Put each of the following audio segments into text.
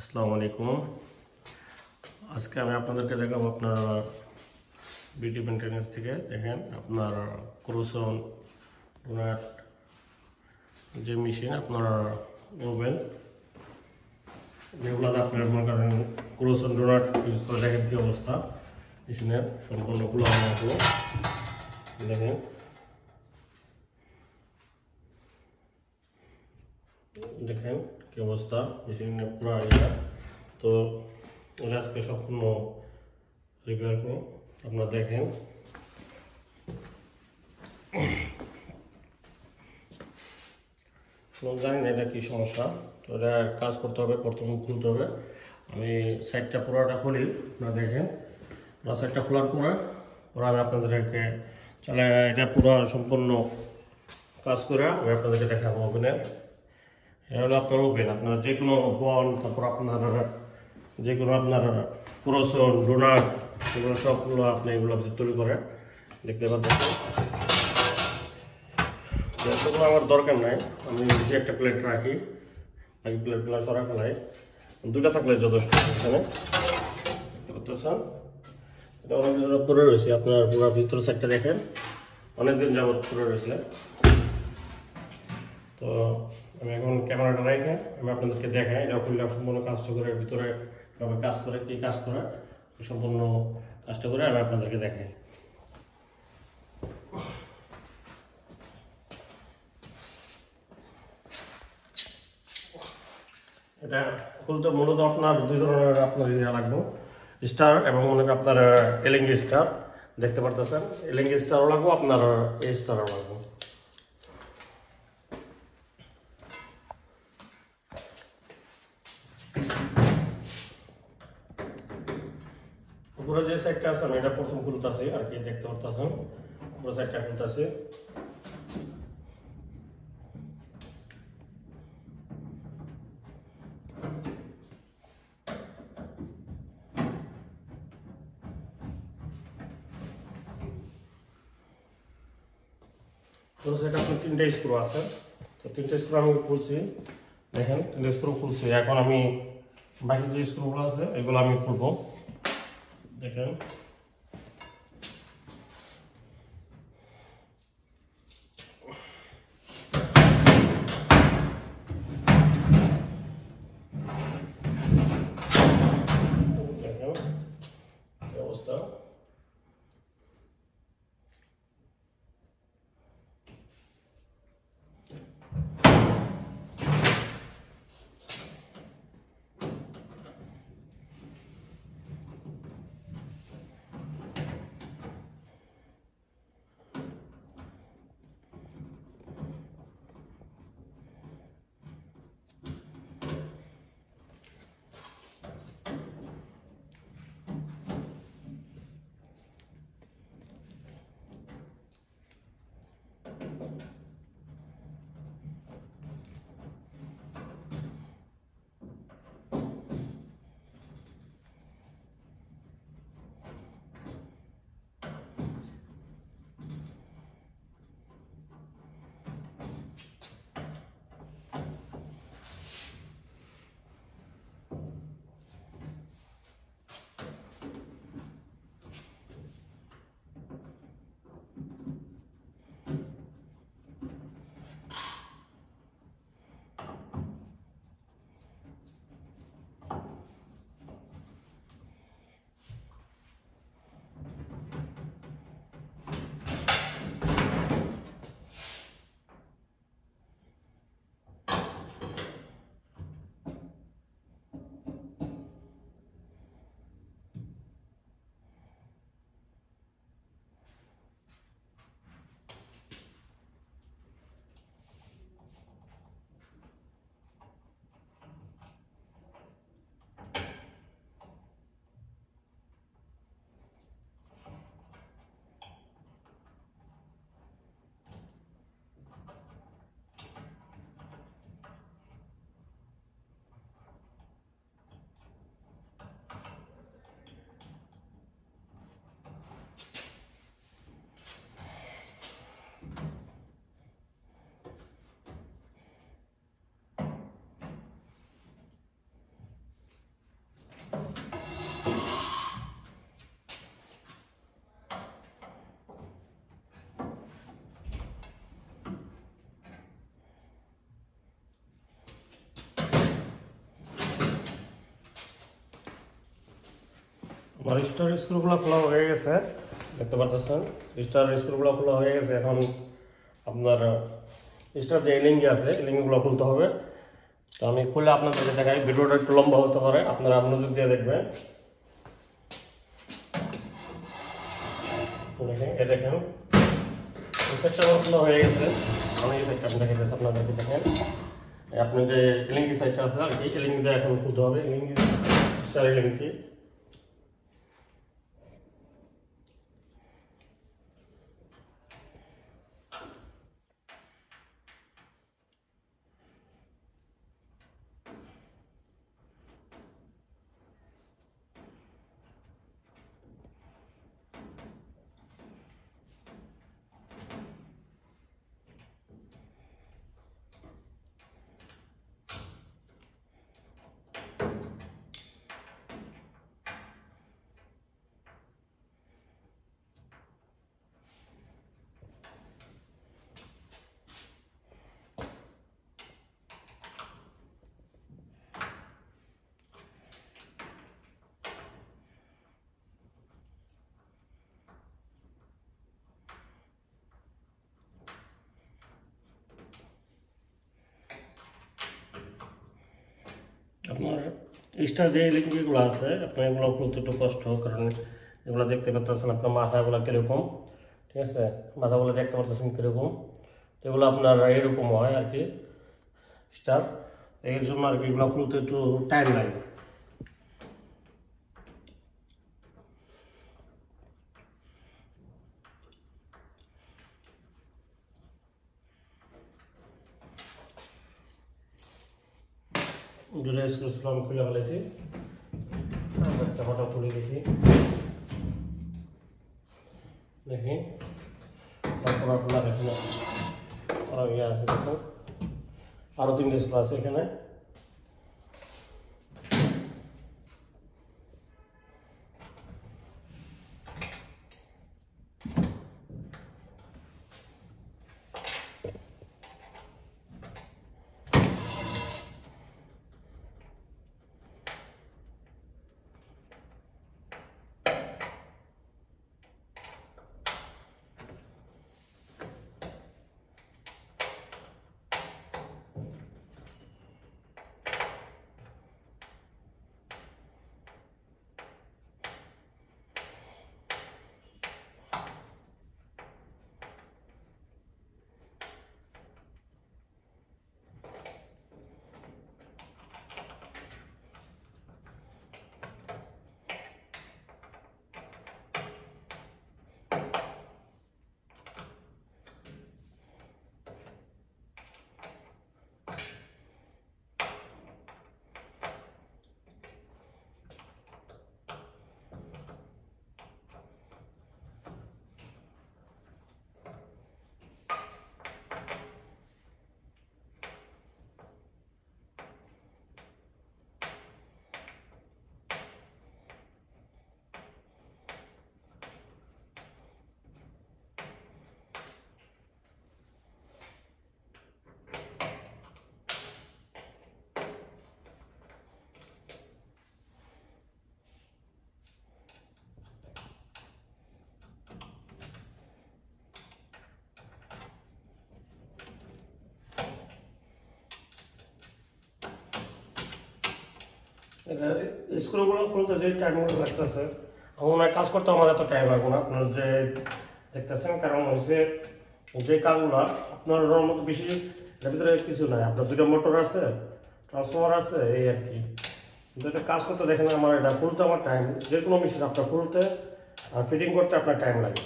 আসসালামু আলাইকুম। আজকে আমি আপনাদেরকে দেখাবো আপনার বিউটি মেনটেন্যান্স থেকে। দেখেন, আপনার ক্রোসন ডোনাট, যে মেশিন, আপনার ওভেন যেগুলো আপনার মনে করেন ক্রোসন ডোনাট ইউজ করে দেখেন কী অবস্থা। মেশিনের সম্পূর্ণ খোলা হলো দেখেন। দেখেন। অবস্থা মেশিন পুরো ইয়ে তো এটা আজকে সম্পূর্ণ রিপেয়ার করো আপনারা দেখেন। জানি না এটা কী সমস্যা। তো এটা কাজ করতে হবে, প্রথম খুলতে হবে। আমি সাইডটা পুরোটা খুলি, আপনারা দেখেন। পুরো সাইডটা খোলার পরে, পুরো আমি আপনাদেরকে চলে এটা পুরো সম্পূর্ণ কাজ করে আমি আপনাদেরকে দেখাবো ওভেনের এটা আপনার ওভেন আপনার যে কোনো বল তারপর আপনার যে কোনো আপনার ক্রোসন ডোনাট, এগুলো সবগুলো আপনি এগুলো তৈরি করে দেখতে পাচ্ছেন। এতগুলো আমার দরকার নাই, আমি যে একটা প্লেট রাখি, বাকি প্লেটগুলো সরা ফেলাই। দুটা থাকলে যথেষ্ট এখানে দেখতে পাচ্ছেন? এটা অনেক দিন পরে রয়েছে, আপনার পুরো ভিতর সাইডটা দেখেন। অনেকদিন যাবত পরে রয়েছে। তো আমি এখন ক্যামেরাটা রেখে আমি আপনাদেরকে দেখাই এটা খুললে সম্পূর্ণ কাজটা করে ভিতরে কীভাবে কাজ করে, কী কাজ করে সম্পূর্ণ কাজটা করে আমি আপনাদেরকে দেখাই। এটা খুলতে মূলত আপনার দুই ধরনের আপনার ইয়ে লাগবে। স্টার এবং মনে আপনার এলিঙ্গি স্টার, দেখতে পারতেছেন? এলিঙ্গি স্টারও লাগবো, আপনার এই স্টারও লাগবে উপরে যে আছে, আমি এটা প্রথম খুলতেছি আর কি দেখতে পারতেছেন সাইডটা খুলতেছি স্ক্রু আছে। তো তিনটে স্ক্রু আমি খুলছি, দেখেন, তিনটে স্ক্রু খুলছি, এখন আমি বাকি যে স্ক্রুগুলো আছে, এগুলো আমি খুলবো। দেখেন স্টার স্ক্রুগুলো খোলা হয়ে গেছে, দেখতে পাচ্ছেন স্টার স্ক্রুগুলো খোলা হয়ে গেছে, এখন আপনার স্টার যে এলিঙ্গি আছে এলিঙ্গিগুলো খুলতে হবে। তো আমি খুলে আপনাদেরকে দেখাই, ভিডিওটা একটু লম্বা হতে পারে, আপনারা মনোযোগ দিয়ে দেখবেন। দেখেন এ দেখেন খোলা হয়ে গেছে। দেখে দিচ্ছি আপনাদেরকে দেখেন। আপনি যে এলিঙ্গি সাইডটা আছে, আর কি এলিঙ্গি দিয়ে এখন খুলতে হবে। এলিঙ্গি স্টার এলিঙ্গি আপনার স্টার যে লিঙ্কগুলো আছে আপনার এগুলো খুলতে একটু কষ্ট, কারণ এগুলো দেখতে পাচ্ছেন আপনার মাথাগুলো কীরকম, ঠিক আছে? মাথাগুলো দেখতে পাচ্ছেন কীরকম? এগুলো আপনার এরকম হয় আর কি স্টার এর জন্য আর কি এগুলো খুলতে একটু টাইম লাগে দুটো স্ক্রু ছিল আমি খুলে ফেলেছি চাপাটা খুলে দেখি দেখি তারপর আপনার এখানে আরও ইয়ে আছে দেখুন। আরও তিনটে স্ক্রু আছে এখানে এটা স্ক্রুগুলো খুলতে যে টাইমগুলো লাগতেছে আমার কাজ করতে আমার এত টাইম লাগবে আপনার যে দেখতেছেন, কারণ হচ্ছে যে কাজগুলো আপনার মতো বেশি ভিতরে কিছু নাই। আপনার দুটো মোটর আছে ট্রান্সফরমার আছে, এই আর কি। এটা কাজ করতে দেখেন, আমার এটা খুলতে আমার টাইম যে কোনো মেশিন আপনার খুলতে আর ফিটিং করতে আপনার টাইম লাগে।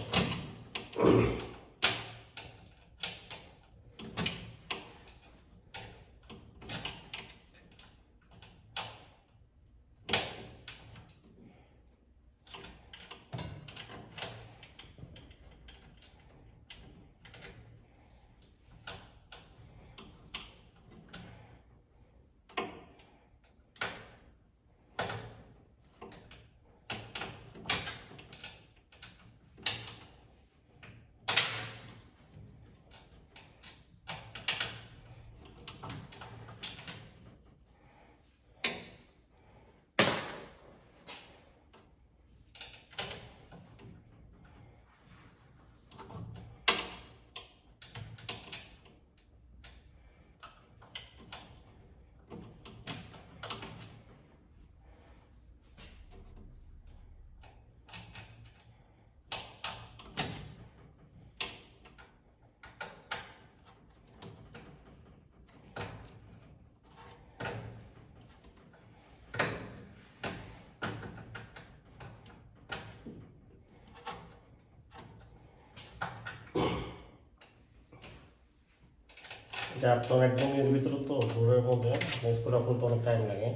এটা আপনার একদম এর ভিতরে তো ঘরের মধ্যে মিস করে আপনার তো অনেক টাইম লাগে।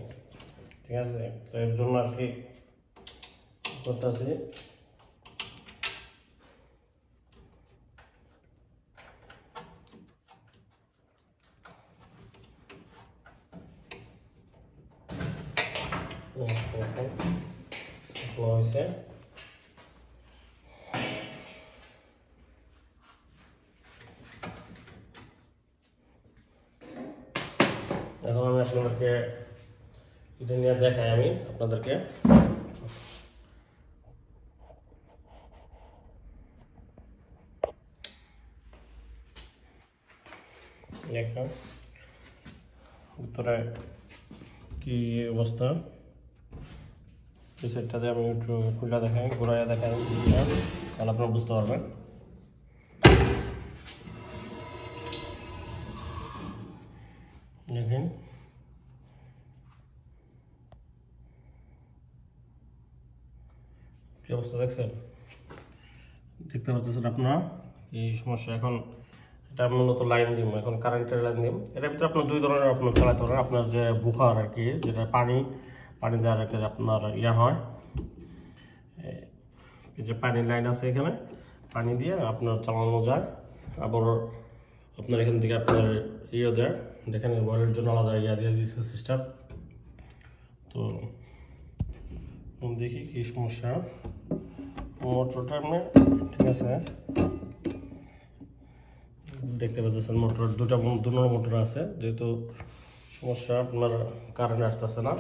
ঠিক আছে? তো এর জন্য আর কি করতেছি হয়েছে এখন আমি আপনাদেরকে এটা নিয়ে দেখাই আমি আপনাদেরকে দেখুন ভিতরে কি অবস্থা আমি একটু খুলে দেখাই দেখাই তাহলে বুঝতে পারবেন। দেখেন। কি অবস্থা দেখছেন? দেখতে পাচ্ছেন আপনারা? এই সমস্যা? এখন এটা মূলত লাইন দিম এখন কারেন্টের লাইন দিম এটার ভিতরে আপনার দুই ধরনের আপনার চালাতে আপনার যে বুখার আর কি, যেটা পানি পানি দেওয়ার কি আপনার ইয়া হয়। এই যে পানির লাইন আছে এখানে, পানি দিয়ে আপনার চালানো যায়। আবার আপনার এখান থেকে আপনার ইয়ে দেয়, দেখেন বয়েলের জন্য আলাদা ইয়া দিয়ে দিচ্ছে সিস্টেম। তো দেখি কি সমস্যা। মোটরটা আপনার ঠিক আছে। দেখতে পাচ্ছেন মোটর, দুটা দু নম্বর মোটর আছে, যেহেতু সমস্যা, আপনার কারেন্ট আসতেছে না।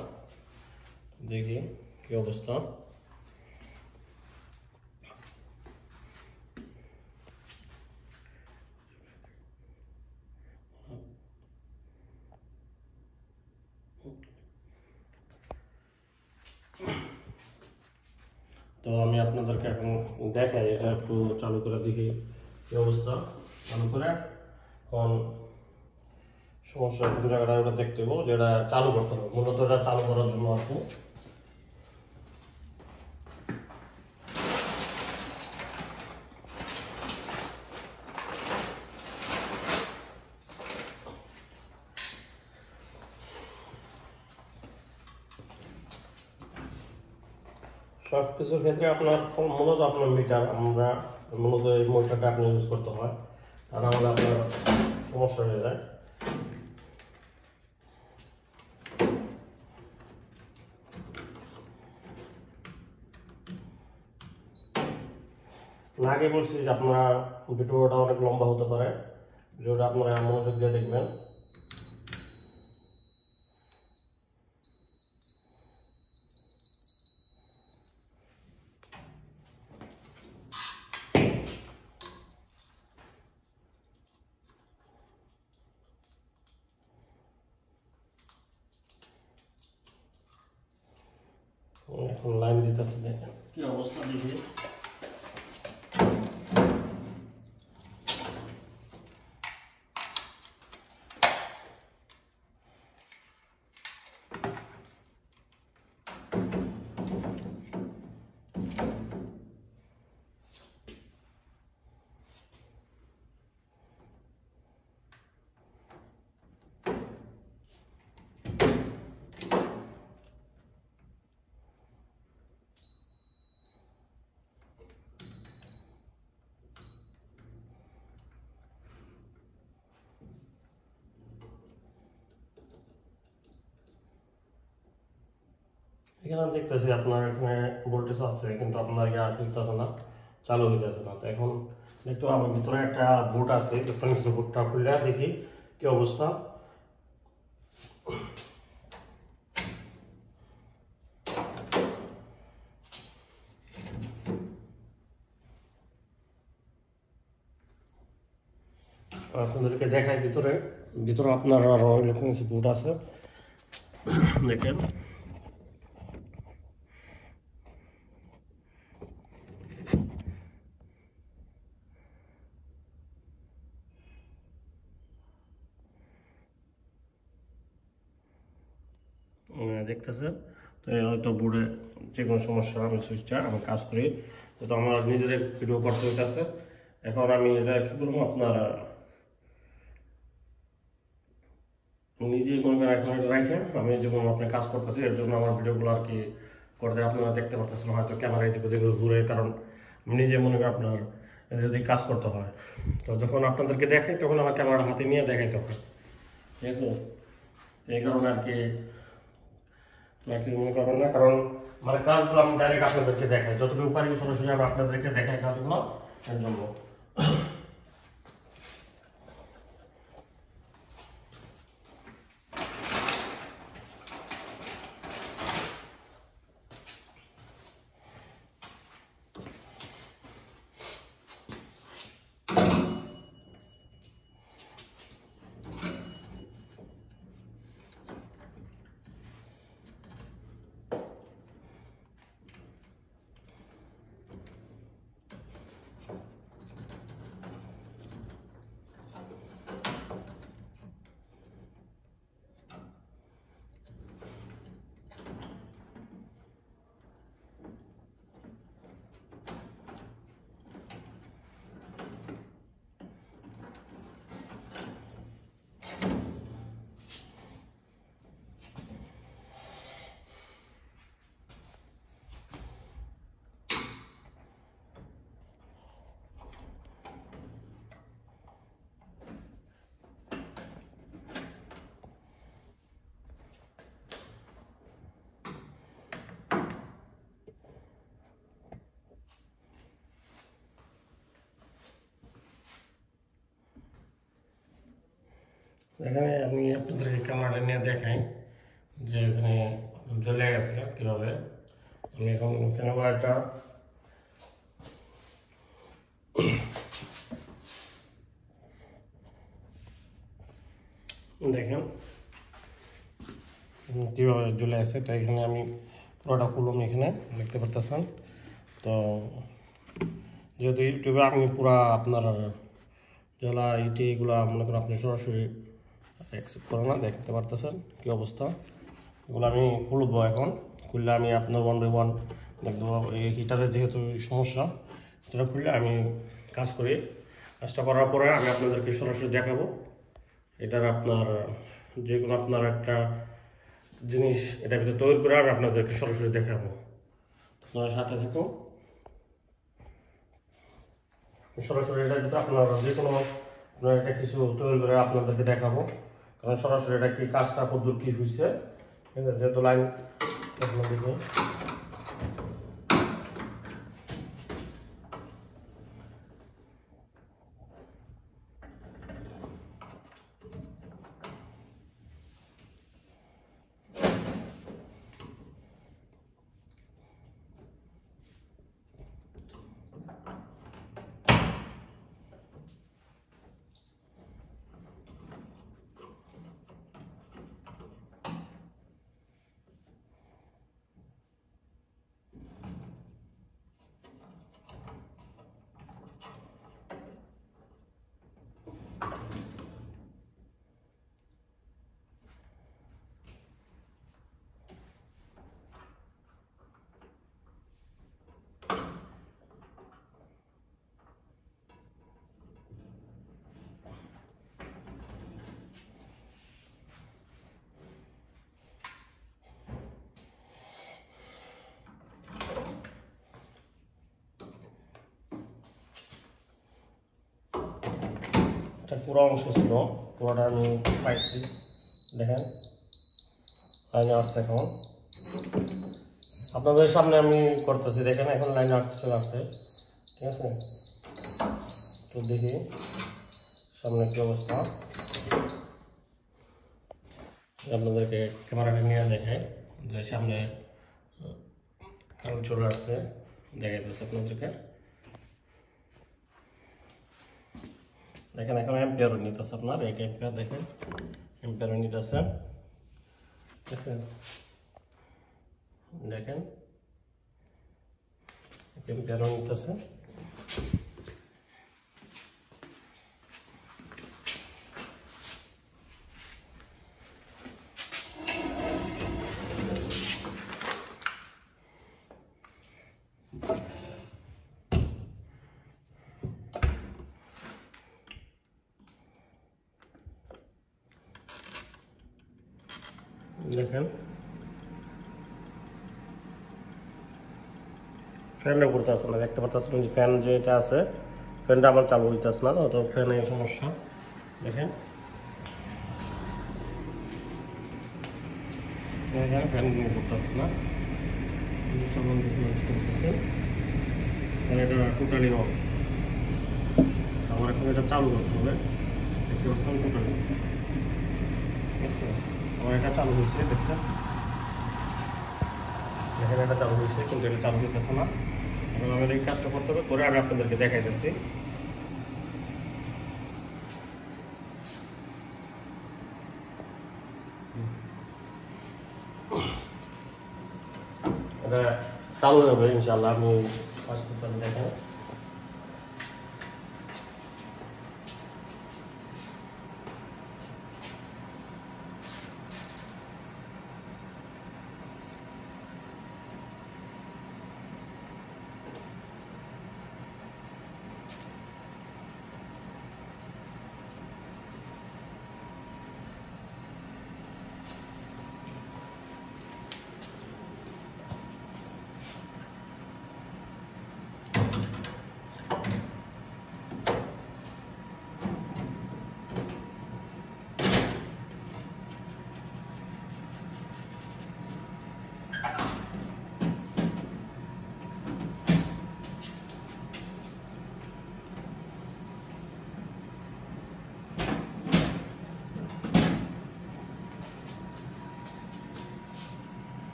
দেখি কি অবস্থা। তো আমি আপনাদেরকে এখন দেখাই, এটা একটু চালু করে দেখি কি অবস্থা। চালু করে এখন সমস্যা কোন জায়গাটা ওটা দেখতে হব যেটা চালু করতে হবে, মূলত এটা চালু করার জন্য আপনি সব ক্ষেত্রে আপনার মূলত আপনার মিটার আমরা মূলত এই মোটরটা আপনি ইউজ করতে হয় তা না হলে আপনার সমস্যা হয়ে যায়। আগে বলছি যে আপনারা ভিডিওটা অনেক লম্বা হতে পারে ভিডিওটা আপনারা মনোযোগ দিয়ে দেখবেন এখন লাইন দিতেছে দেখেন কি অবস্থা দেখি এখানে দেখতেছি আপনার এখানে ভোল্টেজ আছে, কিন্তু আপনার ইয়া হইতেছে না, চালু হইতেছে না। তো এখন দেখতে আমার ভিতরে একটা বোর্ড আছে ডিফারেন্স বোর্ডটা খুলে দেখি কি অবস্থা। আপনাদেরকে দেখাই ভিতরে ভিতরে আপনার আরও ইলেকট্রনিক্স বোর্ড আছে। দেখেন। দেখতেছেন। তো হয়তো বোর্ডে যে কোনো সমস্যা আমি সুইচটা আমি কাজ করি। তো আমার নিজের ভিডিও করতে হইতেছে এখন আমি এটা কি করব? আপনার এখন এটা রাখে আমি যেমন কাজ করতেছি এর জন্য আমার ভিডিওগুলো আর কি করতে আপনারা দেখতে পারতেছেন। হয়তো ক্যামেরা এদিকে ঘুরে, কারণ নিজে মনে করি আপনার যদি কাজ করতে হয়। তো যখন আপনাদেরকে দেখাই, তখন আমার ক্যামেরাটা হাতে নিয়ে দেখাইতে হয়। ঠিক আছে? এই কারণে আর কি কারণ মানে কাজগুলো আমি ডাইরেক্ট আপনাদেরকে দেখাই। যতটুকু পারি সরাসরি আমি আপনাদেরকে দেখাই কাজগুলো। এর জন্য এখানে আমি আপনাদেরকে ক্যামেরাটা নিয়ে দেখাই যে এখানে জ্বলে গেছে কীভাবে। আমি এখন কেন একটা দেখেন কীভাবে জ্বলে আছে, তো এখানে আমি পুরোটা খুললাম এখানে দেখতে পারতেছেন। তো যেহেতু ইউটিউবে আমি পুরা আপনার জ্বালা, ইটি এগুলো মনে করেন আপনি সরাসরি করে না দেখতে পারতেছেন কী অবস্থা? এগুলো আমি খুলবো এখন। খুললে আমি আপনার ওয়ান বাই ওয়ান দেখতে পাবো এই হিটারের যেহেতু সমস্যা সেটা খুললে আমি কাজ করি। কাজটা করার পরে আমি আপনাদেরকে সরাসরি দেখাবো। এটার আপনার, যে কোনো আপনার একটা জিনিস এটার ভিতরে তৈরি করে আমি আপনাদেরকে সরাসরি দেখাবো। আপনারা সাথে থাকো সরাসরি এটার ভিতরে আপনার যে কোনো আপনার এটা কিছু তৈরি করে আপনাদেরকে দেখাবো। সরাসরি এটা কি কাজটা কদ্দূর কি হয়েছে ঠিক আছে যেহেতু লাইন আপনাদেরকে এটা পুরো অংশ ছিল পুরোটা আমি পাইছি। দেখেন, লাইনে আসছে এখন। আপনাদের সামনে আমি করতেছি, দেখেন এখন লাইনে আসতে চলে আসছে। ঠিক আছে? তো দেখি, সামনে কি অবস্থা। আপনাদেরকে ক্যামেরাটা নিয়ে দেখাই, যে সামনে কারণ চলে আসছে। দেখাইতেছে আপনাদেরকে। দেখেন, এখন অ্যাম্পিয়ারও নিতেছে আপনার, এক অ্যাম্পিয়ার দেখেন অ্যাম্পিয়ারও নিতেছে। ঠিক আছে দেখেন অ্যাম্পিয়ারও নিতেছে। ফ্যানটা করতেছে না, দেখতে পাচ্ছেন যে ফ্যান যেটা আছে, ফ্যানটা আমার চালু হইতেছে না, তো ফ্যানের সমস্যা, দেখেন। ফ্যান না চালু হইতেছে না দেখতে পাচ্ছেন তাহলে এটা টোটালি আমার এটা চালু দেখতে টোটালি আমার এটা চালু হয়েছে এটা চালু হয়েছে, কিন্তু এটা চালু হইতেছে না। এখন আমাদের এই কাজটা করতে হবে করে আমি আপনাদেরকে দেখাইতেছি। এটা চালু যাবে ইনশাল্লাহ আপনি দেখেন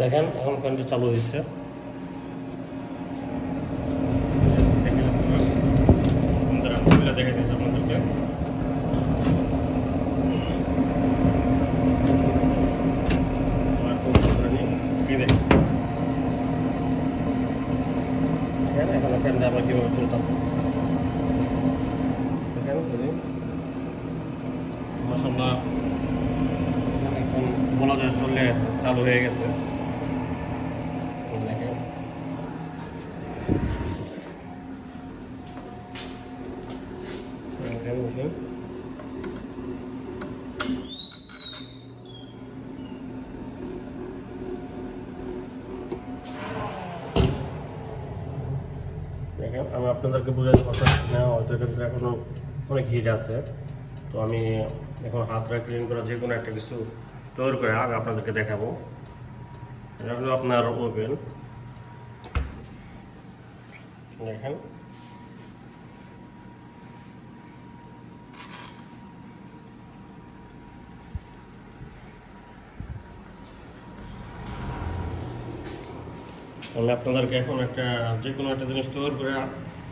দেখেন এখন ফ্যানটি চালু হয়েছে। ফ্যানটা আবার এখন বলা যায় চললে চালু হয়ে গেছে দেখেন দেখেন বসে। দেখেন আমি আপনাদেরকে বুঝাতে পারতেছি না হয়তো এটার ভিতরে এখনও অনেক হিট আছে। তো আমি এখন হাতটা ক্লিন করা যে কোনো একটা কিছু তৈরি করে আগে আপনাদেরকে দেখাবো। আপনার ওভেন দেখেন। আমি আপনাদেরকে এখন একটা যে কোনো একটা জিনিস তৈরি করে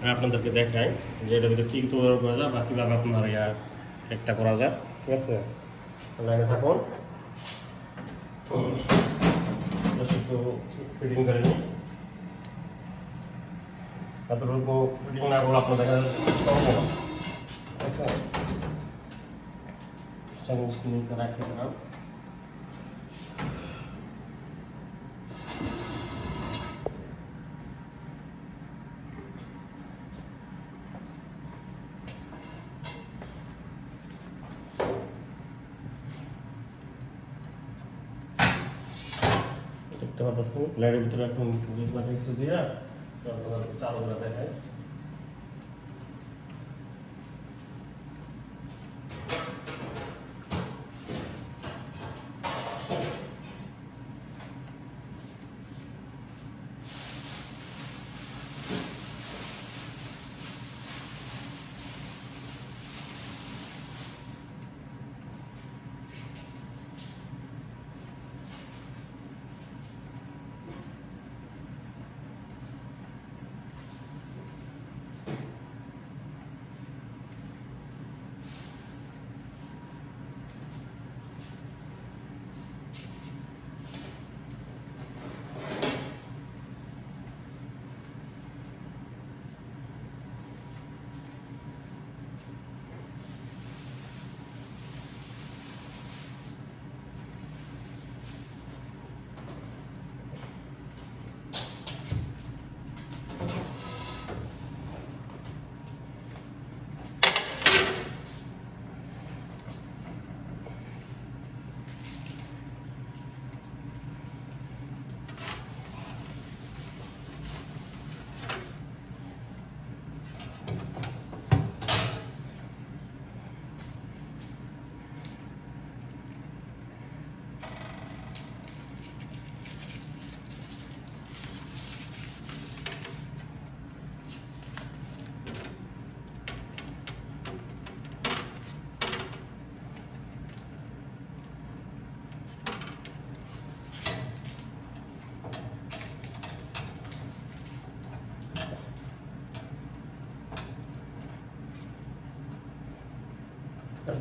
আমি আপনাদেরকে দেখাই যে এটা ভিতরে কী তৈরি করা যায় বা কীভাবে আপনার ইয়া একটা করা যায়। ঠিক আছে? লাইনে থাকুন। ফিটিং করে ফিটিং না আপনার দেখা যাচ্ছে ঠিক আছে? দিলাম দেখতে পাচ্ছেন প্লেটের ভিতরে এখন পুলিশ মাঠে কিছু দিয়ে তারপর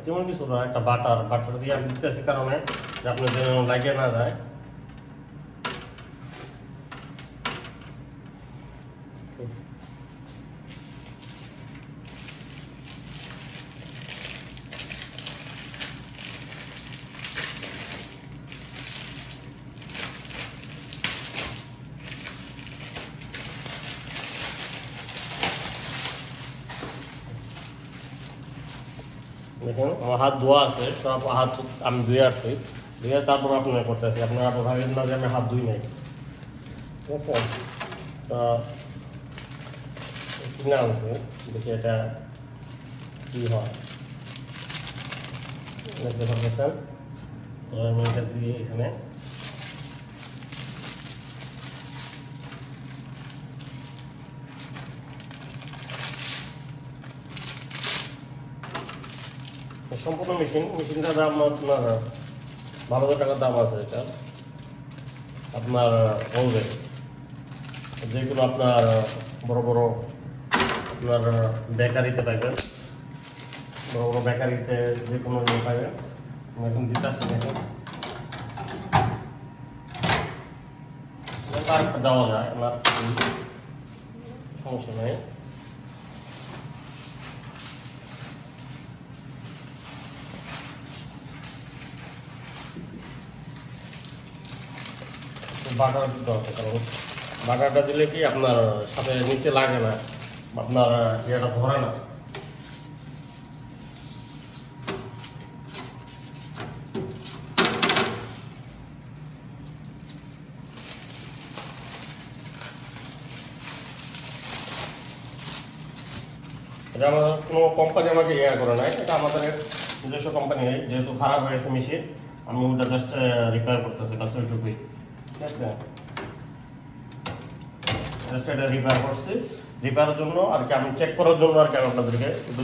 তেমন কিছু না একটা বাটার। বাটার দিয়ে আমি দিতেছি কারণে যে আপনার যেন লাগিয়ে না যায় দেখুন আমার হাত ধোয়া আছে, সব হাত আমি ধুয়ে আসছি। ধুয়ে তারপর আপনার করতেছি আপনার আবার ভাবেন না যে আমি হাত ধুই নাই। ঠিক আছে? তো আছে? দেখি এটা কি হয়। দেখতে পাচ্ছেন? তো আমি এটা দিয়ে এখানে সম্পূর্ণ মেশিন মেশিনটার দাম আপনার বারো হাজার টাকার দাম আছে এটা। আপনার বলবে যেগুলো আপনার বড় বড় আপনার বেকারিতে পাইবেন। বড় বড় বেকারিতে যে কোনো ইয়ে পাইবেন। এখন দিতে আসছি দেখুন। দেওয়া যায় আপনার। সমস্যা নেই। বাটার দিতে হবে কারণ বাটারটা দিলে কি আপনার সাথে নিচে লাগে না, আপনার ইয়েটা ধরে না। এটা আমাদের কোনো কোম্পানি আমাকে ইয়ে করে নাই, এটা আমাদের নিজস্ব কোম্পানি যেহেতু খারাপ হয়েছে মেশিন আমি ওটা জাস্ট রিপেয়ার করতেছি কাছে ওইটুকুই। জাস্ট এটা করছি। জন্য আর কি, আমি চেক করার জন্য আর কি আমি আপনাদেরকে একটু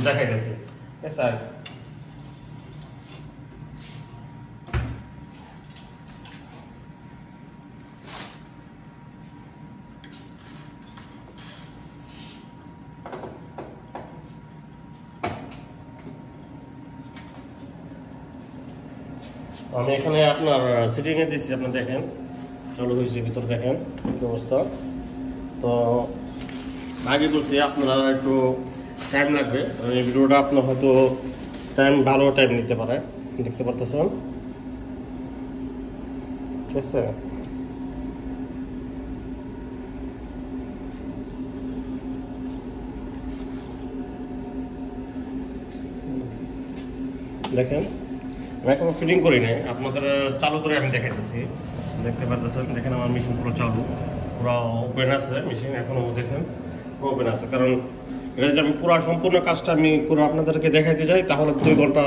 আমি এখানে আপনার সিটিং এ দিচ্ছি আপনি দেখেন। চালু হয়েছে, ভিতর দেখেন অবস্থা। তো আগে বলছি, আপনারা একটু টাইম লাগবে। এই ভিডিওটা আপনার হয়তো টাইম ভালো টাইম নিতে পারে। দেখতে পারতেছেন? ঠিক আছে? দেখেন, আমি এখনও ফিটিং করি নাই। আপনাদের চালু করে আমি দেখাইতেছি। দেখতে পারতেছেন দেখেন আমার মেশিন পুরো চালু। পুরো ওপেন আছে মেশিন এখনও দেখেন, পুরো ওপেন আছে। কারণ এটা যদি আমি পুরো সম্পূর্ণ কাজটা আমি করে আপনাদেরকে দেখাইতে যাই তাহলে দুই ঘণ্টা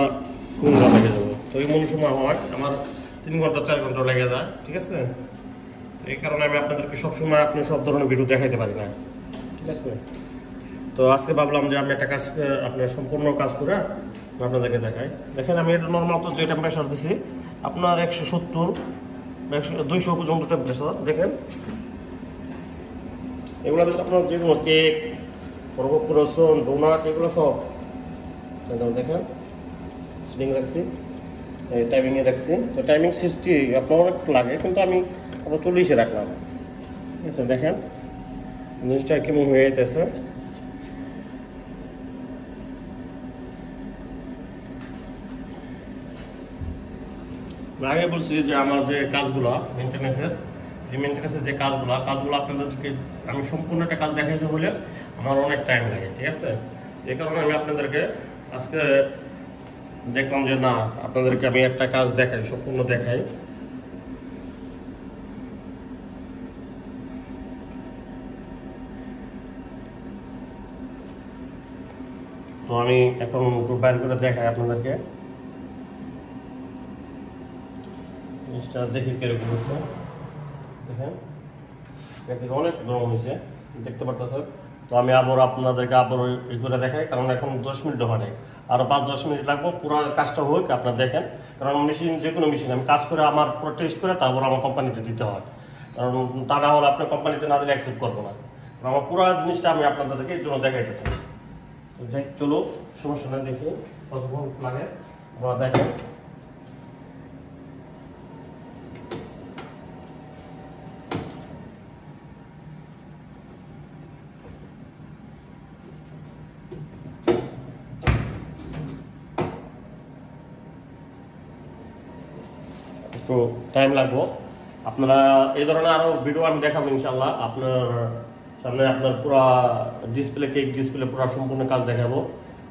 তিন ঘণ্টা লেগে যাবে। তো এমন সময় হয় আমার তিন ঘণ্টা, চার ঘণ্টা লেগে যায়, ঠিক আছে? এই কারণে আমি আপনাদেরকে সবসময় আপনি সব ধরনের ভিডিও দেখাইতে পারি না। ঠিক আছে? তো আজকে ভাবলাম যে আমি একটা কাজ আপনার সম্পূর্ণ কাজ করে আপনাদেরকে দেখাই। দেখেন আমি এটা নর্মাল তো যে টেম্পারেচার দিছি, আপনার একশো সত্তর দুইশো পর্যন্ত টেম্পারেচার দেখেন। এগুলো আপনার যে কোনো কেক পরবক্ষরসন ডোনাট, এগুলো সব। দেখেন সিলিং রাখছি টাইমিংয়ে রাখছি। তো টাইমিং সিক্সটি আপনার অনেক লাগে, কিন্তু আমি আপনার চল্লিশে রাখলাম। ঠিক আছে, দেখেন, জিনিসটা কেমন হয়ে যেতেছে আগে বলছি যে আমার যে কাজগুলো মেনটেন্যান্সের এই মেনটেন্যান্সের যে কাজগুলো কাজগুলো আপনাদেরকে আমি সম্পূর্ণ একটা কাজ দেখাইতে হলে আমার অনেক টাইম লাগে, ঠিক আছে? এই কারণে আমি আপনাদেরকে আজকে দেখলাম যে না, আপনাদেরকে আমি একটা কাজ দেখাই, সম্পূর্ণ দেখাই। তো আমি এখন একটু বাইর করে দেখাই আপনাদেরকে। জিনিসটা দেখি কীরকম হচ্ছে দেখেন থেকে অনেক গরম হয়েছে, দেখতে পারতেছেন? তো আমি আবার আপনাদেরকে আবার এই করে দেখাই, কারণ এখন দশ মিনিট হয় আরও পাঁচ, দশ মিনিট লাগবে, পুরো কাজটা হোক, আপনারা দেখেন। কারণ মেশিন যে কোনো মেশিন, আমি কাজ করে আমার টেস্ট করে তারপর আমার কোম্পানিতে দিতে হয়। কারণ তা না হলে আপনার কোম্পানিতে না দিলে অ্যাকসেপ্ট করব না। কারণ আমার পুরো জিনিসটা আমি আপনাদেরকে এর জন্য দেখাইতেছি। তো যাই, চলো সমস্যা না দেখি, কতক্ষণ লাগে? আপনারা দেখেন একটু টাইম লাগবো। আপনারা এই ধরনের আরও ভিডিও আমি দেখাবো ইনশাল্লাহ আপনার সামনে আপনার পুরো ডিসপ্লে কেক ডিসপ্লে পুরো সম্পূর্ণ কাজ দেখাবো।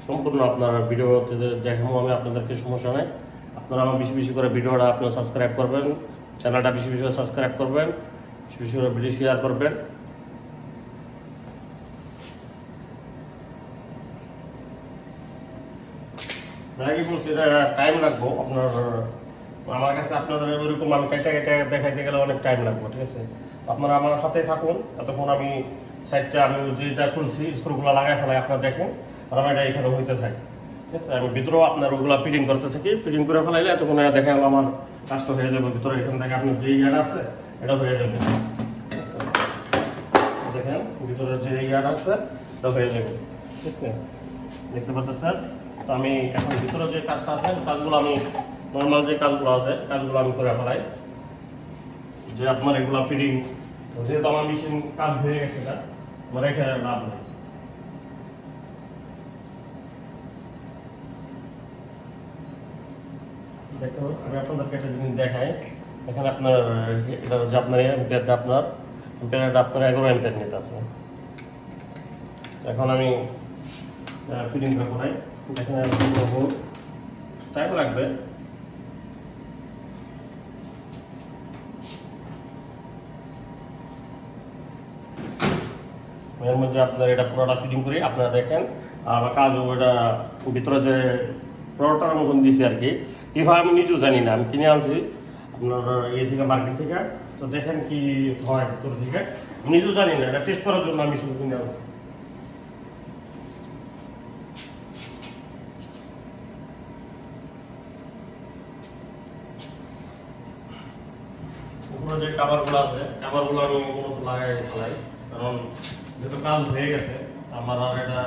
সম্পূর্ণ আপনার ভিডিওতে দেখাবো আমি, আপনাদেরকে সমস্যা নেই। আপনারা আমার বেশি বেশি করে ভিডিওটা আপনার সাবস্ক্রাইব করবেন চ্যানেলটা বেশি বেশি করে সাবস্ক্রাইব করবেন, বেশি বেশি করে ভিডিও শেয়ার করবেন। ম্যাগি বলছি? টাইম লাগবো। আপনার আমার কাছে আপনাদের ওইরকম আমি কেটে কেটে দেখাইতে গেলে অনেক টাইম লাগবে, ঠিক আছে? আপনারা আমার সাথেই থাকুন, এতক্ষণ আমি সাইডটা আমি যেটা খুলছি স্ক্রুগুলো লাগাই ফেলাই, আপনারা দেখেন, আর আমার এটা এখানে হইতে থাকে, ঠিক আছে? আমি ভিতরেও আপনার ওগুলো ফিটিং করতে থাকি ফিটিং করে ফেলাইলে এতক্ষণ দেখা গেল আমার কাজটা হয়ে যাবে ভিতরে, এখান থেকে আপনার যে ইয়াটা আছে, এটা হয়ে যাবে? দেখেন, ভিতরে যে ইয়াটা আছে, এটা হয়ে যাবে, ঠিক আছে? দেখতে পাচ্ছেন? তো আমি এখন ভিতরে যে কাজটা আছে, কাজগুলো আমি নর্মাল যে কাজগুলো আছে, কাজগুলো আমি করে ফেলাই। যে আপনার এগুলো ফিটিং যেহেতু আমার মেশিন কাজ হয়ে গেছে না আমার এখানে লাভ নেই। আমি আপনাদেরকে একটা জিনিস দেখাই। এখানে আপনার আপনার আপনার এগারো আছে। এখন আমি ফিটিং করে দেখেন টাইম লাগবে। এর মধ্যে আপনার এটা পুরোটা ফিটিং করি আপনারা দেখেন আমার কাজ ওটা ভিতরে যে পুরোটার মতন দিছি আর কি কি হয় আমি নিজেও জানি না, আমি কিনে আনছি আপনার ইয়ে থেকে মার্কেট থেকে, তো দেখেন কি হয় ভিতর থেকে। আমি নিজেও জানি না, এটা টেস্ট করার জন্য আমি শুধু কিনে আনছি। উপরে যে কাভারগুলো আছে কাভারগুলো আমি মূলত লাগাই ফেলাই কারণ যেহেতু কাজ হয়ে গেছে আমার আর এটা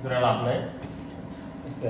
করে লাভ নেই বুঝতে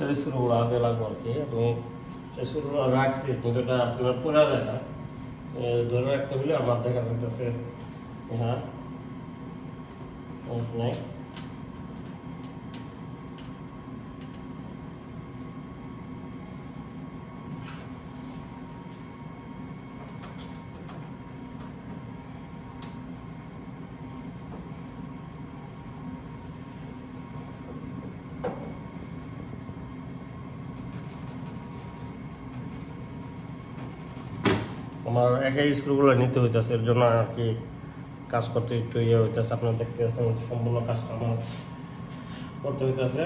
স্টারের শুরুগুলো আগে লাগবে আর কি তুমি সে শুরুগুলো রাখছি কিন্তু এটা আপনার পড়া একাই স্ক্রুগুলো নিতে হইতেছে, এর জন্য আর কি কাজ করতে একটু ইয়ে হইতেছে। আপনারা দেখতে সম্পূর্ণ কাজটা আমার করতে হইতেছে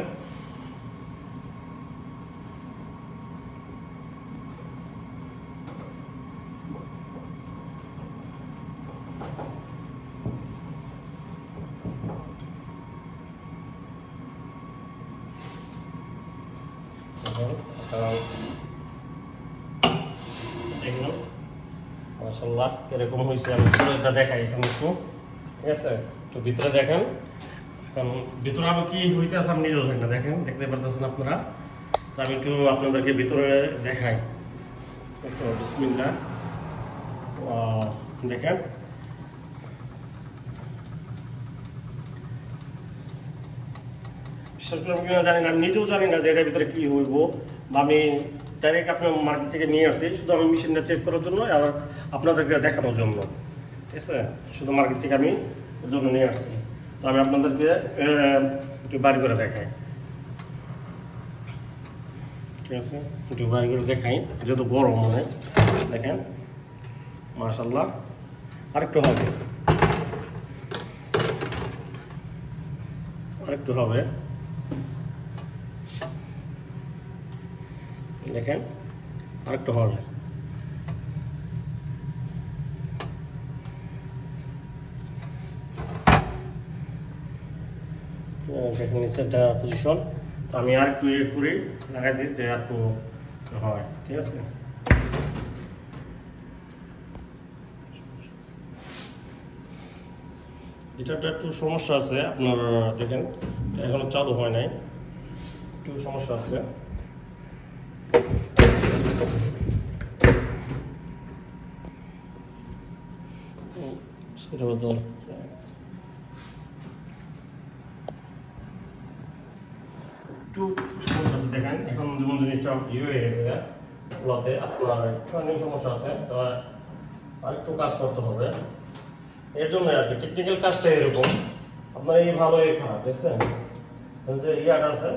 দেখুন মাসাল্লাহ এরকম হয়েছে, আমি পুরোটা দেখাই এখানে একটু। ঠিক আছে? একটু ভিতরে দেখেন। এখন ভিতরে আবার কি হইতেছে আপনি নিজেও না। দেখেন, দেখতে পারতেছেন আপনারা? তো আমি একটু আপনাদেরকে ভিতরে দেখাই। দেখেন। বিশেষ করে আমি জানি না, আমি নিজেও জানি না যে এটার ভিতরে কি হইব, বা আমি ডাইরেক্ট আপনার মার্কেট থেকে নিয়ে আসছি শুধু আমি মেশিনটা চেক করার জন্য আর আপনাদেরকে দেখানোর জন্য। ঠিক আছে? শুধু মার্কেট থেকে আমি ওর জন্য নিয়ে আসছি। তো আমি আপনাদেরকে একটু বাড়ি করে দেখাই। ঠিক আছে? একটু বাড়ি করে দেখাই, যেহেতু গরম মনে। দেখেন মাশাল্লাহ আরেকটু হবে। আরেকটু হবে। দেখেন আরেকটু আহ, দেখেন নিচেরটা পজিশন তো আমি আর একটু ইয়ে লাগাই দিই যে আর একটু হয় ঠিক আছে? একটু সমস্যা আছে আপনার দেখেন এখনও চালু হয় নাই। একটু সমস্যা আছে। হুম, সেটা একটু সমস্যা আছে দেখেন এখন যেমন জিনিসটা ইয়ে হয়ে গেছে লতে আপনার একটুখানি সমস্যা আছে তো আর কাজ করতে হবে এর জন্য আর কি টেকনিক্যাল কাজটা এরকম আপনার এই ভালো এই খারাপ দেখছেন যে ইয়াটা আছে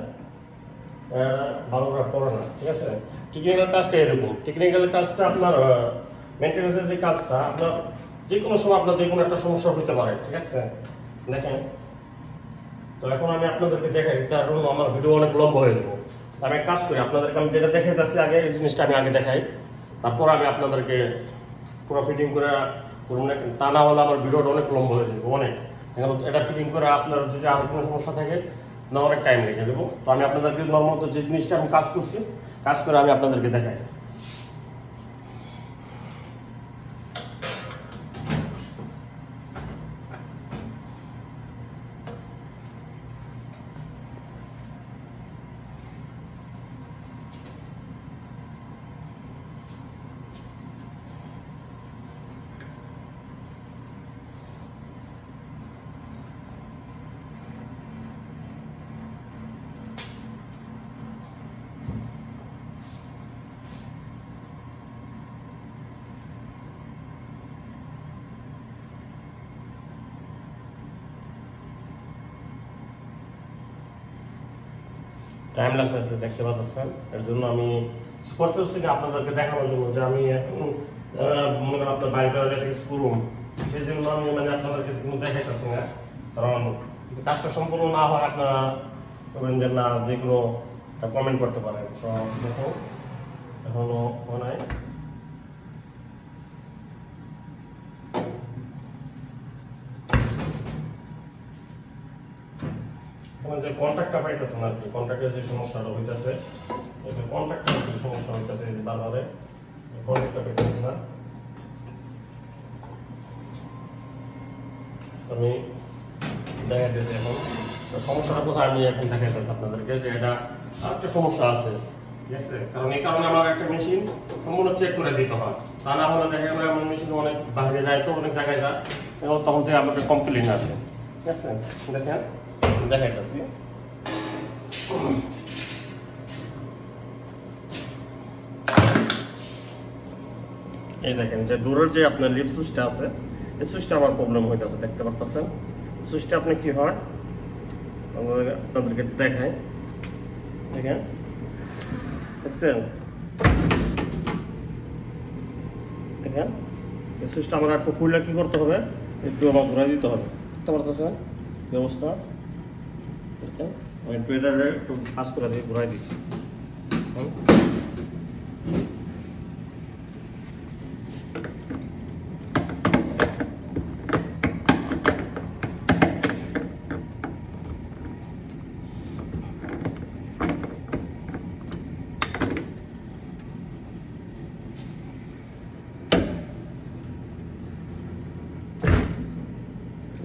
ভালো পড়ে না ঠিক আছে টেকনিক্যাল কাজটা এরকম টেকনিক্যাল কাজটা আপনার মেনটেন্যান্সের যে কাজটা আপনার যে কোনো সময় আপনার যে কোনো একটা সমস্যা হতে পারে, ঠিক আছে? দেখেন। তো এখন আমি আপনাদেরকে দেখাই কারণ আমার ভিডিও অনেক লম্বা হয়ে যাব। আমি এক কাজ করি, আপনাদেরকে আমি যেটা দেখে যাচ্ছি আগে, এই জিনিসটা আমি আগে দেখাই। তারপর আমি আপনাদেরকে পুরো ফিটিং করে তা না হলে আমার ভিডিওটা অনেক লম্বা হয়ে যাবে, অনেক। এটা ফিটিং করে আপনার যদি আর কোনো সমস্যা থাকে, না, অনেক টাইম লেগে যাব। তো আমি আপনাদেরকে নর্মাল যে জিনিসটা আমি কাজ করছি, কাজ করে আমি আপনাদেরকে দেখাই। টাইম দেখতে পাচ্ছেন? এর জন্য আমি আপনাদেরকে দেখানোর জন্য যে আমি এখন মনে আপনার সেই জন্য আমি মানে আপনাদেরকে দেখাইতেছি না। কারণ কাজটা সম্পূর্ণ না হয় আপনারা যে না, যে কমেন্ট করতে পারেন। তো দেখো, এখনও হয় কন্ট্যাক্টটা পাইতেছেন আর কি কন্ট্যাক্টের যে সমস্যাটা হইতেছে কন্ট্যাক্টের যে সমস্যা হইতেছে এই বারবারে কন্ট্যাক্টটা পাইতেছে না। আমি দেখাইতেছি এখন। সমস্যাটা কোথায় আমি এখন দেখাইতেছি আপনাদেরকে, যে এটা আরেকটা সমস্যা আছে কারণ এই কারণে আমার একটা মেশিন সম্পূর্ণ চেক করে দিতে হয়। তা না হলে দেখা আমার মেশিন অনেক বাইরে যায় তো, অনেক জায়গায় যায়। তখন থেকে আমাদের কমপ্লেন আসে, ঠিক আছে? দেখেন, দেখাইতেছি। এই দেখেন যে যে আপনার লিপ সুইচটা আছে, এই সুইচটা আমার প্রবলেম হইতেছে, দেখতে পারতেছেন? সুইচটা আপনি কি হয়? আপনাদেরকে দেখাই। দেখেন। দেখছেন? দেখেন? এই সুইচটা আমার একটু খুললে কী করতে হবে? একটু আমার ঘুরাই দিতে হবে। বুঝতে পারতেছেন? ব্যবস্থা। দেখেন আমি একটু কাজ করে দিয়ে ঘুরাই দিচ্ছি হুম।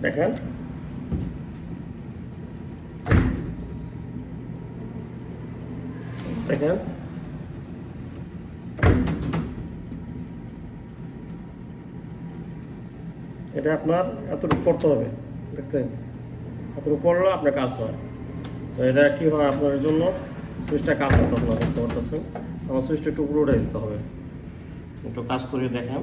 দেখেন দেখেন এটা আপনার এতটুকু করতে হবে, দেখছেন? এতটুকু করলে আপনার কাজ হয়। তো এটা কি হয় আপনার জন্য? সুইচটা কাজ করতে দেখতে পারতেছেন। আমার সুইচটা টুকরো উঠে দিতে হবে। একটু কাজ করে দেখেন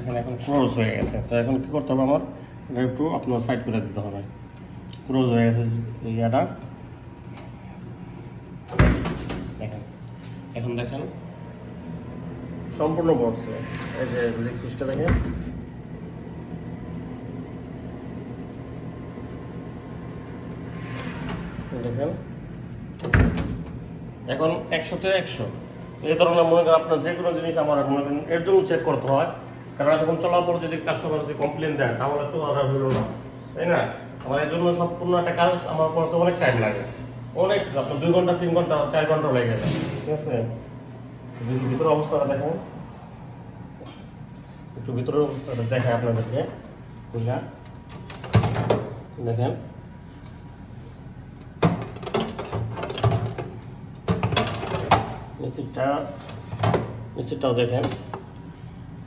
এখানে এখন গেছে তো এখন কি করতে হবে আমার? এটা একটু আপনার সাইড করে দিতে হবে। ক্রস হয়ে গেছে ইয়াটা। দেখেন, এখন দেখেন। সম্পূর্ণ বসছে এই যে লিক সুইচটা দেখেন দেখেন। এখন একশোতে একশো। এই ধরনের মনে করেন আপনার যে কোনো জিনিস আমার মনে করেন এর জন্য চেক করতে হয়। কারণ এতক্ষণ চলার পর যদি কাস্টমার যদি কমপ্লেন দেয়, তাহলে তো আর হইল না। তাই না? আমার এর জন্য সম্পূর্ণ একটা কাজ আমার করতে অনেক টাইম লাগে। অনেক, আপনার দুই ঘণ্টা, তিন ঘণ্টা, চার ঘণ্টা লেগে যায় ঠিক আছে? যদি ভিতরের অবস্থাটা দেখেন। একটু ভিতরের অবস্থাটা দেখায় আপনাদেরকে। বুঝলা দেখেন। নিচেরটা, নিচেরটাও দেখেন।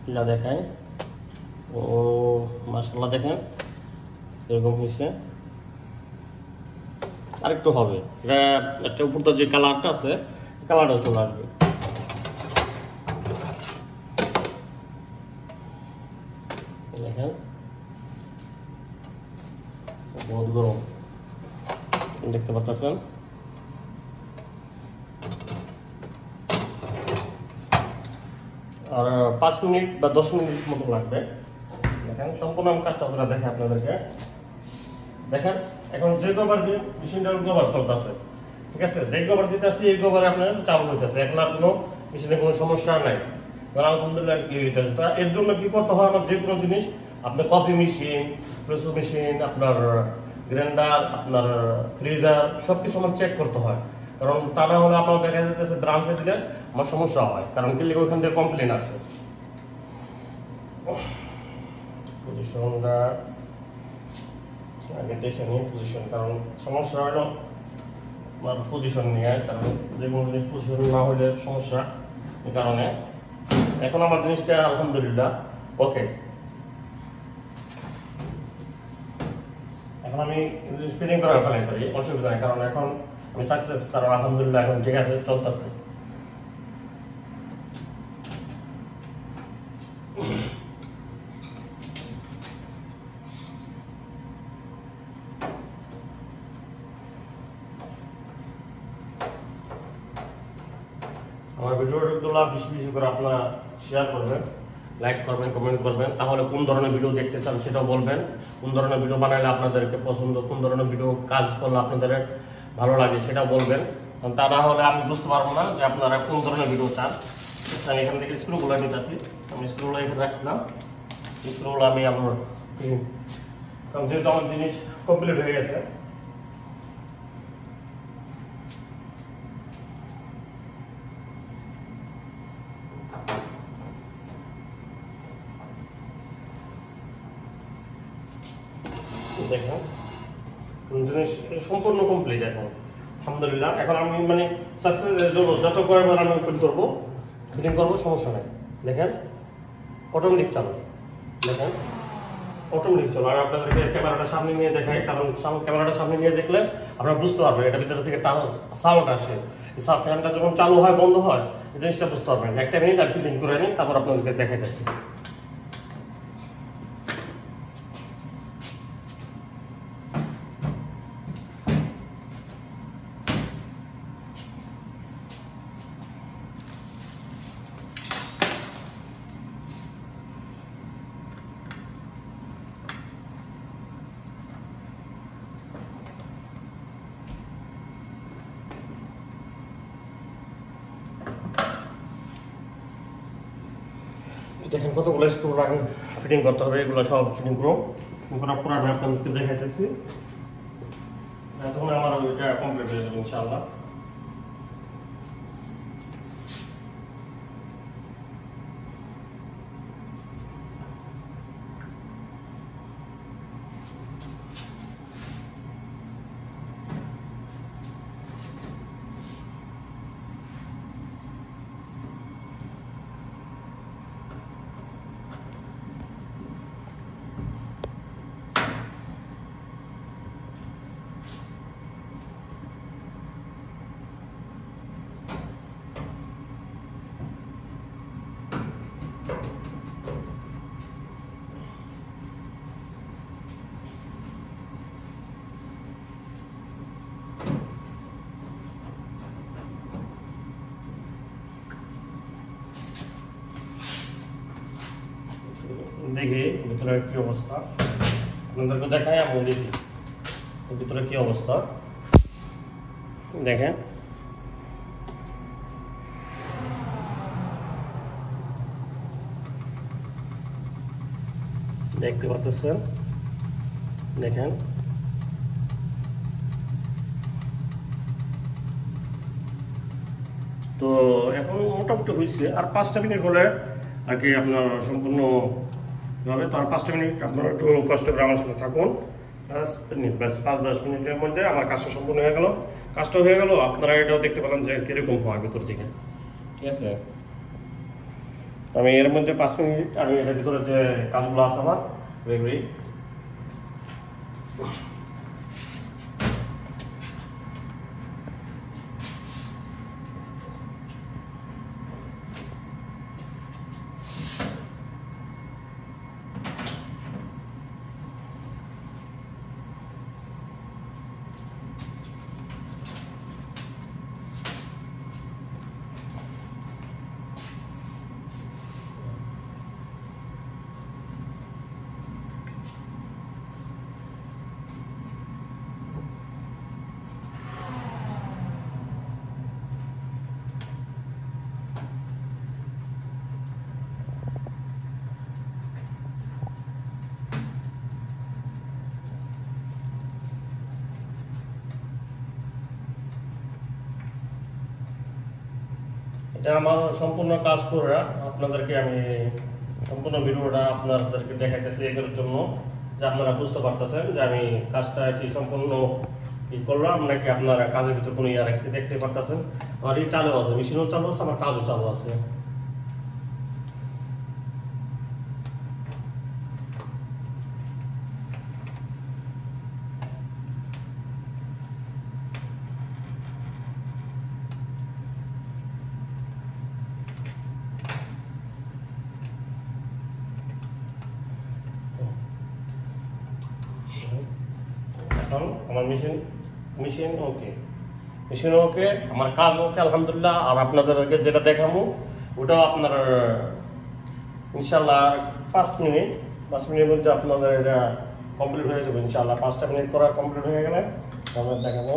এটা দেখায়। ও মাসাল্লাহ দেখেন, এরকম হয়েছে আরেকটু হবে। এটা একটা যে কালারটা আছে কালারটাও চলে আসবে। দেখেন, বহুত গরম। দেখতে পাচ্ছেন আর পাঁচ মিনিট বা দশ মিনিট মতো লাগবে। দেখেন, সম্পূর্ণ আমি কাজটা করে দেখে আপনাদেরকে। দেখেন, এখন যে গোবর দিয়ে মেশিনটা গোবর চলতেছে, ঠিক আছে? যে গোবর দিতেছি, এই গোবরে আপনার চালু হইতেছে। এখন আর কোনো মেশিনে কোনো সমস্যা নাই। এবার আলহামদুলিল্লাহ কি হইতেছে, তা এর জন্য কি করতে হয়? আমার যে কোনো জিনিস আপনার কফি মেশিন স্প্রেসো মেশিন, আপনার গ্রাইন্ডার, আপনার ফ্রিজার সব কিছু আমার চেক করতে হয়। কারণ তা না হলে আপনার দেখা যাচ্ছে ব্রাঞ্চে দিলে আমার সমস্যা হয়, কারণ কি লিখে ওইখান থেকে কমপ্লেন আসে। পজিশনটা আগে দেখে নিই পজিশন কারণ সমস্যা হলো আমার পজিশন নিয়ে, কারণ যে কোনো জিনিস পজিশন না হলে সমস্যা এই কারণে। এখন আমার জিনিসটা আলহামদুলিল্লাহ ওকে এখন আমি ফিটিং করার ফেলাই পারি অসুবিধা নেই, কারণ এখন আমি সাকসেস কারণ আলহামদুলিল্লাহ এখন ঠিক আছে, চলতেছে। আমার ভিডিওগুলো বেশি বেশি করে আপনারা শেয়ার করবেন লাইক করবেন কমেন্ট করবেন। তাহলে কোন ধরনের ভিডিও দেখতে চান সেটাও বলবেন। কোন ধরনের ভিডিও বানাইলে আপনাদেরকে পছন্দ, কোন ধরনের ভিডিও কাজ করলে আপনাদের ভালো লাগে সেটা বলবেন। তা না হলে আমি বুঝতে পারব না যে আপনারা কোন ধরনের ভিডিও চান। আমি এখান থেকে স্ক্রুগুলো নিতেছি। আমি স্ক্রুগুলো এখানে রাখছিলাম। স্ক্রুগুলো আমি কারণ যেহেতু আমার জিনিস কমপ্লিট হয়ে গেছে দেখেন জিনিস সম্পূর্ণ কমপ্লিট এখন। আলহামদুলিল্লাহ, এখন আমি মানে যত কয়েকবার আমি ওপেন করব ফিটিং করব, সমস্যা নেই। দেখেন অটোমেটিক চালু। দেখেন অটোমেটিক চলে। আমি আপনাদেরকে ক্যামেরাটা সামনে নিয়ে দেখাই, কারণ ক্যামেরাটা সামনে নিয়ে দেখলে আপনারা বুঝতে পারবেন, এটা ভিতরে থেকে সাউন্ড আসে। ফ্যানটা যখন চালু হয়, বন্ধ হয় জিনিসটা বুঝতে পারবেন। একটা মিনিট আর ফিটিং করে নিই, তারপর আপনাদেরকে দেখাইতেছি দেখেন ফিটিং করতে হবে এগুলো সব ফিটিং করো। করার পর আমি আপনাদেরকে দেখাইতেছি। এখন আমার ওইটা কমপ্লিট হয়ে যাবে ইনশাআল্লাহ দেখি ভিতরে কি অবস্থা আপনাদেরকে দেখাই আমি দেখি এর ভিতরে কি অবস্থা দেখেন দেখতে পাচ্ছেন দেখেন। তো এখন মোটামুটি হয়েছে আর পাঁচটা মিনিট হলে আর কি আপনার সম্পূর্ণ হবে। তো আর পাঁচটা মিনিট আপনারা একটু কষ্ট করে আমার সাথে থাকুন। পাঁচ ব্যাস, পাঁচ, দশ মিনিটের মধ্যে আমার কাজটা সম্পূর্ণ হয়ে গেল। কাজটা হয়ে গেল, আপনারা এটাও দেখতে পেলাম যে কীরকম হয় ভিতর থেকে ঠিক আছে? আমি এর মধ্যে পাঁচ মিনিট, আমি এটার ভিতরে যে কাজগুলো আছে আমার এগুলি এটা আমার সম্পূর্ণ কাজ করে আপনাদেরকে আমি সম্পূর্ণ ভিডিওটা আপনাদেরকে দেখাইতেছি এগুলোর জন্য, যে আপনারা বুঝতে পারতেছেন যে আমি কাজটা কি সম্পূর্ণ কি করলাম, নাকি আপনারা কাজের ভিতরে কোনো ইয়া রাখছি দেখতে পারতেছেন। আমার এই চালু আছে, মেশিনও চালু আছে, আমার কাজও চালু আছে এখন আমার mission machine okay machine okay আমার কাজ ওকে আলহামদুলিল্লাহ। আর আপনাদেরকে যেটা দেখাবো ওটাও আপনার ইনশাল্লাহ পাঁচ মিনিট, পাঁচ মিনিটের মধ্যে আপনাদের এটা কমপ্লিট হয়ে যাবে ইনশাল্লাহ পাঁচটা মিনিট পর কমপ্লিট হয়ে গেলে আমরা দেখাবো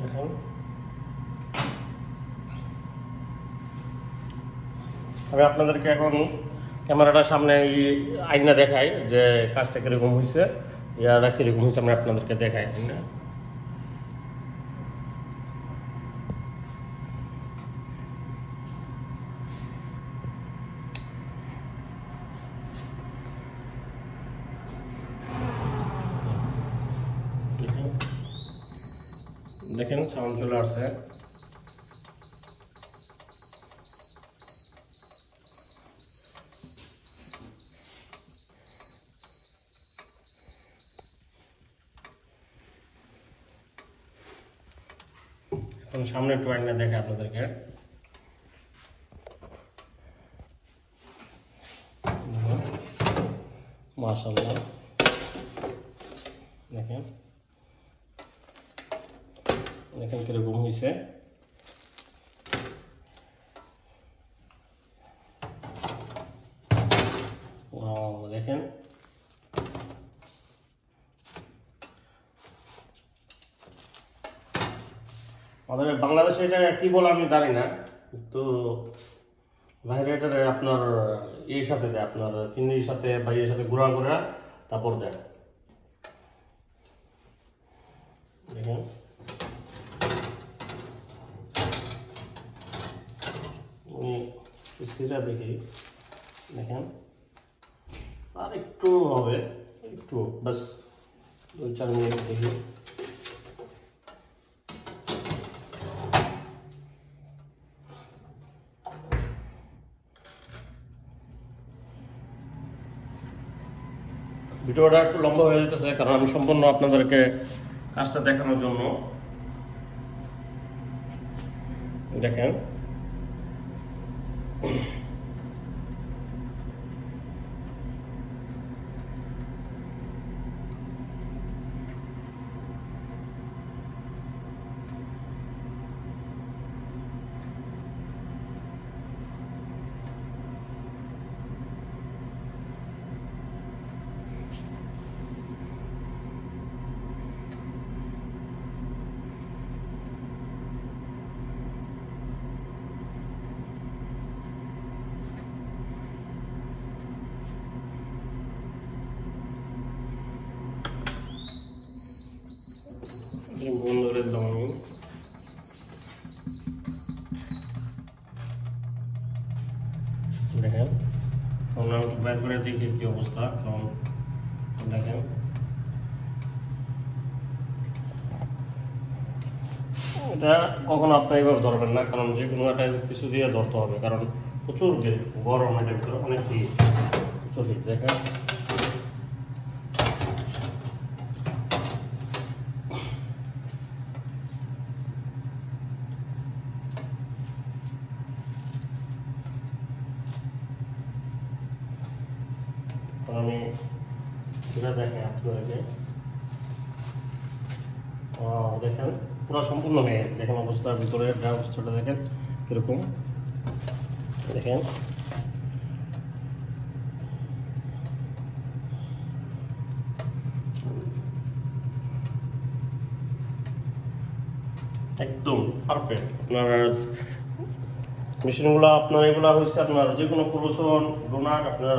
দেখুন আমি আপনাদেরকে এখন ক্যামেরাটার সামনে এই আইনা দেখাই যে কাজটা কীরকম হয়েছে ইয়াটা কীরকম হয়েছে আমি আপনাদেরকে দেখাই আইনা দেখেন সাউন্ড চলে আসছে। এখন সামনে একটু আইনা দেখে আপনাদেরকে। মাশাল্লাহ দেখেন। দেখেন কীরকম হয়েছে Wow, দেখেন আমাদের বাংলাদেশে এটা কি বলে আমি জানি না তো বাইরে আপনার এর সাথে দেয়, আপনার চিনির সাথে বা বাইরের সাথে গুঁড়া করে তারপর দেয়। দেখেন। সিরা দেখি, দেখেন। আর একটু হবে, একটু, বাস, দুই, চার মিনিট দেখি। ভিডিওটা একটু লম্বা হয়ে যেতেছে কারণ আমি সম্পূর্ণ আপনাদেরকে কাজটা দেখানোর জন্য। দেখেন এই বন্ধ করে দিলাম আমি দেখেন আমরা বের করে দেখি কি অবস্থা কারণ দেখেন এটা কখনো আপনি এইভাবে ধরবেন না, কারণ যে কোনো একটা কিছু দিয়ে ধরতে হবে, কারণ প্রচুর গরম এটা ভিতরে অনেক প্রচুর দেখেন এখন আমি দেখেন, পুরো সম্পূর্ণ হয়ে গেছে দেখেন অবস্থার ভিতরে অবস্থাটা দেখেন কীরকম। দেখেন। একদম পারফেক্ট আপনার মেশিনগুলো, আপনার এগুলো হচ্ছে আপনার যে কোনো প্রমোশন ডোনাট আপনার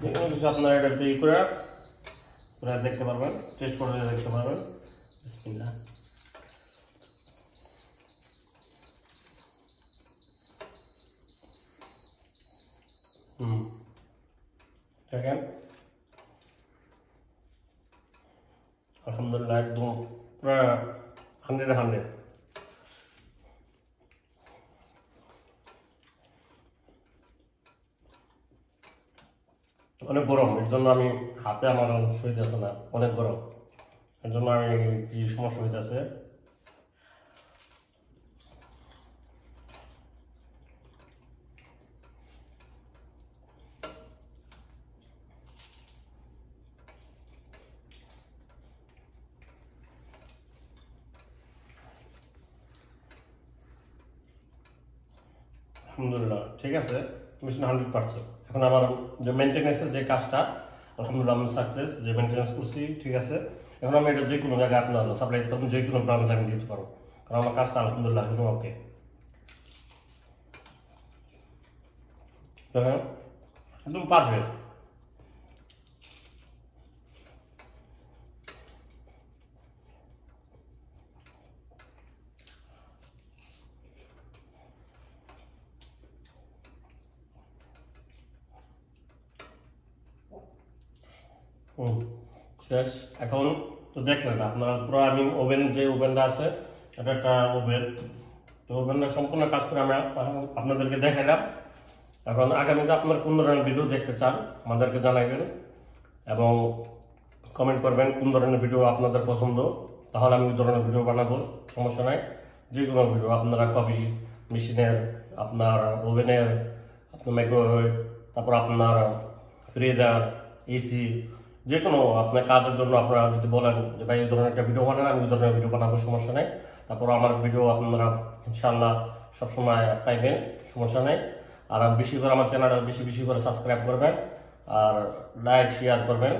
যে কোনো কিছু আপনার এটা করে করে দেখতে পারবেন টেস্ট করে দেখতে পারবেন। বিসমিল্লাহ। হুম। দেখেন। আলহামদুলিল্লাহ, একদম পুরো হান্ড্রেড হান্ড্রেড অনেক গরম, এর জন্য আমি হাতে আমার সইতেছে না, অনেক গরম। এর জন্য আমি কি সমস্যা হইতেছে? আলহামদুলিল্লাহ, ঠিক আছে? মিশন হান্ড্রেড পার্সেন্ট এখন আমার যে মেনটেন্যান্সের যে কাজটা, আলহামদুলিল্লাহ আমি সাকসেস যে মেনটেন্যান্স করছি, ঠিক আছে। এখন আমি এটা যে কোনো জায়গায় আপনার সাপ্লাই তখন যে কোনো ব্রাঞ্চে আমি দিতে পারব। কারণ আমার কাজটা আলহামদুলিল্লাহ একদম ওকে একদম পারফেক্ট শেষ। এখন তো দেখলেন, আপনারা পুরো আমি ওভেন যে ওভেনটা আছে, এটা একটা ওভেন তো ওভেনটা সম্পূর্ণ কাজ করে আমি আপনাদেরকে দেখাইলাম। এখন আগামীতে আপনার কোন ধরনের ভিডিও দেখতে চান, আমাদেরকে জানাইবেন এবং কমেন্ট করবেন কোন ধরনের ভিডিও আপনাদের পছন্দ। তাহলে আমি ওই ধরনের ভিডিও বানাবো, সমস্যা নাই। যে কোনো ভিডিও আপনারা কফি মেশিনের আপনার ওভেনের আপনার মাইক্রোওয়েভ তারপর আপনার ফ্রিজার এসি যে কোনো আপনার কাজের জন্য আপনারা যদি বলেন যে, ভাই, এই ধরনের একটা ভিডিও বানান, আমি ওই ধরনের ভিডিও বানাবো, সমস্যা নেই। তারপর আমার ভিডিও আপনারা ইনশাল্লাহ সবসময় পাইবেন, সমস্যা নেই। আর বেশি করে আমার চ্যানেলটা বেশি বেশি করে সাবস্ক্রাইব করবেন আর লাইক শেয়ার করবেন।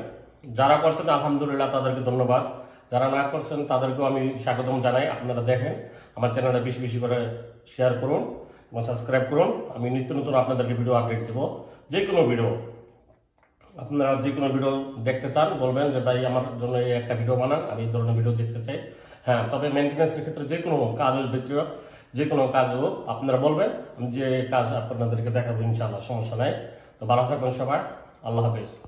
যারা করছেন, আলহামদুলিল্লাহ তাদেরকে ধন্যবাদ। যারা না করছেন, তাদেরকেও আমি স্বাগতম জানাই, আপনারা দেখেন। আমার চ্যানেলটা বেশি বেশি করে শেয়ার করুন এবং সাবস্ক্রাইব করুন। আমি নিত্য নতুন আপনাদেরকে ভিডিও আপডেট দেবো। যে কোনো ভিডিও আপনারা যে কোনো ভিডিও দেখতে চান, বলবেন যে, ভাই, আমার জন্য এই একটা ভিডিও বানান, আমি এই ধরনের ভিডিও দেখতে চাই। হ্যাঁ তবে মেনটেন্যান্সের ক্ষেত্রে যে কোনো কাজের ভিতরে যে কোনো কাজ হোক, আপনারা বলবেন, আমি যে কাজ আপনাদেরকে দেখাবো, ইনশাআল্লাহ, সমস্যা নাই। তো ভালো থাকবেন সবাই। আল্লাহ হাফিজ।